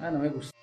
Ah, no me gusta.